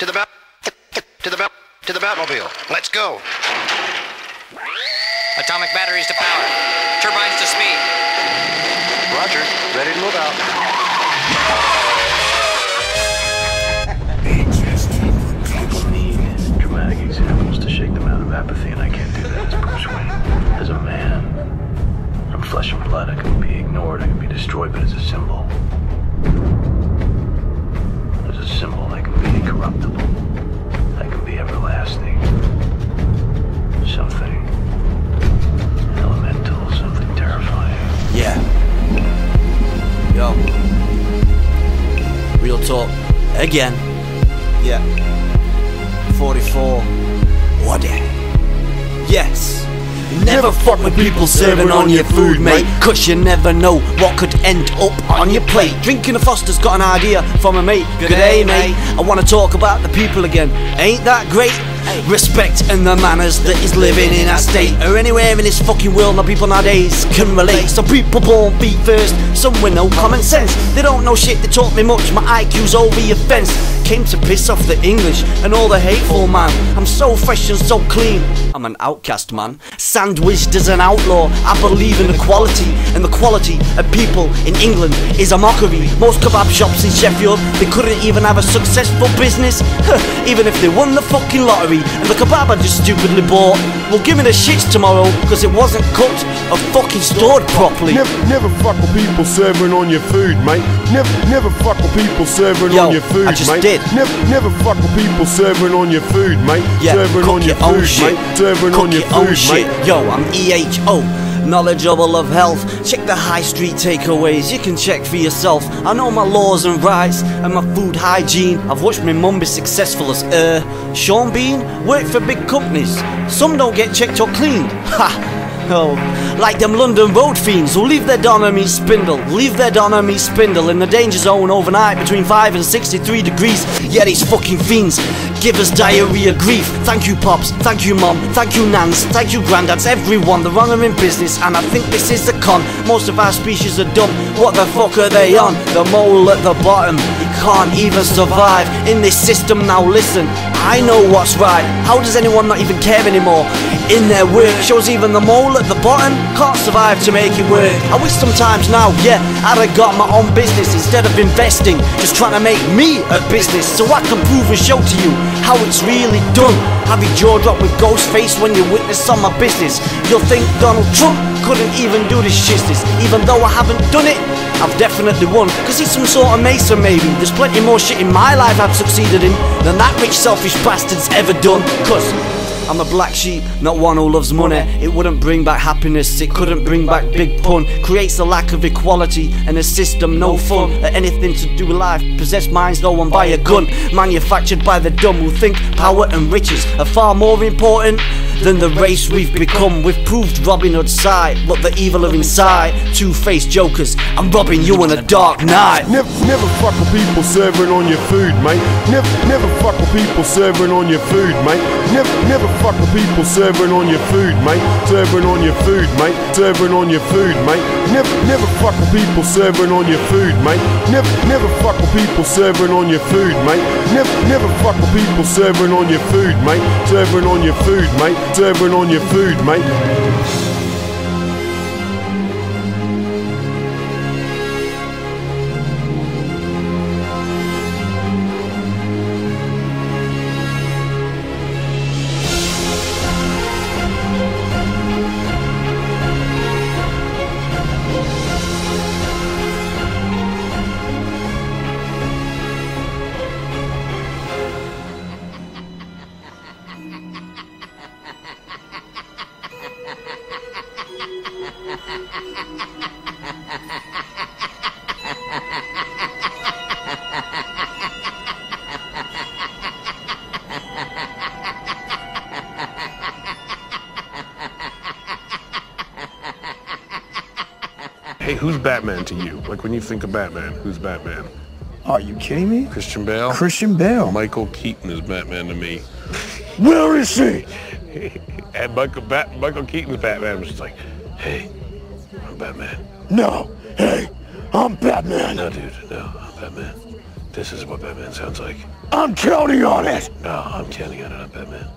To the bat. To the bat. To the Batmobile. Let's go. Atomic batteries to power. Turbines to speed. Roger. Ready to move out. People need dramatic examples to shake them out of apathy, and I can't do that as Bruce Wayne. As a man, I'm flesh and blood. I can be ignored, I can be destroyed, but as a incorruptible. I can be everlasting. Something elemental, something terrifying. Yeah. Yo. Real talk. Again. Yeah. 44. What? Yes. Never fuck with people serving on your food, mate. Cause you never know what could end up on your plate. Drinking a Foster's got an idea from a mate. Good day, mate. I wanna talk about the people again. Ain't that great? Respect and the manners that is living in our state or anywhere in this fucking world. Now people nowadays can relate. Some people born beat first, some with no common sense. They don't know shit, they taught me much. My IQ's over your fence. Came to piss off the English and all the hateful man. I'm so fresh and so clean. I'm an outcast man, sandwiched as an outlaw. I believe in equality, and the quality of people in England is a mockery. Most kebab shops in Sheffield, they couldn't even have a successful business, even if they won the fucking lottery. And the kebab I just stupidly bought will give me the shits tomorrow because it wasn't cooked or fucking stored properly. Never, never fuck with people serving on your food, mate. Never, never fuck with people serving Yo, on your food, I just mate. did. Never, never fuck with people serving on your food, mate. Yeah, serving on your your food, shit. mate. Serving Cook on your your own food, shit. mate. Yo, I'm EHO. Knowledgeable of health. Check the high street takeaways. You can check for yourself. I know my laws and rights and my food hygiene. I've watched my mum be successful as uh Sean Bean work for big companies. Some don't get checked or cleaned. Ha. Oh, like them London road fiends who leave their don on me spindle, leave their don on me spindle in the danger zone overnight between 5 and 63 degrees. Yeah, these fucking fiends give us diarrhea grief. Thank you, Pops, thank you, Mom, thank you, Nans, thank you, Granddads, everyone. The wrong are in business, and I think this is the con. Most of our species are dumb. What the fuck are they on? The mole at the bottom, can't even survive in this system. Now listen, I know what's right. How does anyone not even care anymore? In their work shows even the mole at the bottom can't survive to make it work. I wish sometimes now, yeah, I'd have got my own business instead of investing, just trying to make me a business so I can prove and show to you how it's really done. Have your jaw drop with ghost face when you witness on my business. You'll think Donald Trump couldn't even do this shizness, even though I haven't done it. I've definitely won, cause he's some sort of mason maybe. There's plenty more shit in my life I've succeeded in than that rich selfish bastard's ever done. Cause I'm a black sheep, not one who loves money. It wouldn't bring back happiness, it couldn't bring back big pun. Creates a lack of equality and a system no fun. At anything to do with life, possess minds no one buy a gun. Manufactured by the dumb who think power and riches are far more important than the race we've become. We've proved Robin Hood's side, but the evil are inside. Two-faced jokers, I'm robbing you in a dark night. Never, never fuck with people serving on your food, mate. Never, never fuck with people serving on your food, mate. Never, never fuck with people serving on your food, mate. Serving on your food, mate. Serving on your food, mate. Never, never fuck with people serving on your food, mate. Never, never fuck with people serving on your food, mate. Never, never fuck with people serving on your food, mate. Serving on your food, mate. Serving on your food, mate. Hey, who's Batman to you? Like when you think of Batman, who's Batman? Are you kidding me? Christian Bale? Christian Bale. Michael Keaton is Batman to me. Where is he? and Michael, Bat- Michael Keaton's Batman was just like, hey, I'm Batman. No. Hey, I'm Batman. No, dude, no, I'm Batman. This is what Batman sounds like. I'm counting on it. No, I'm counting on it, I'm man.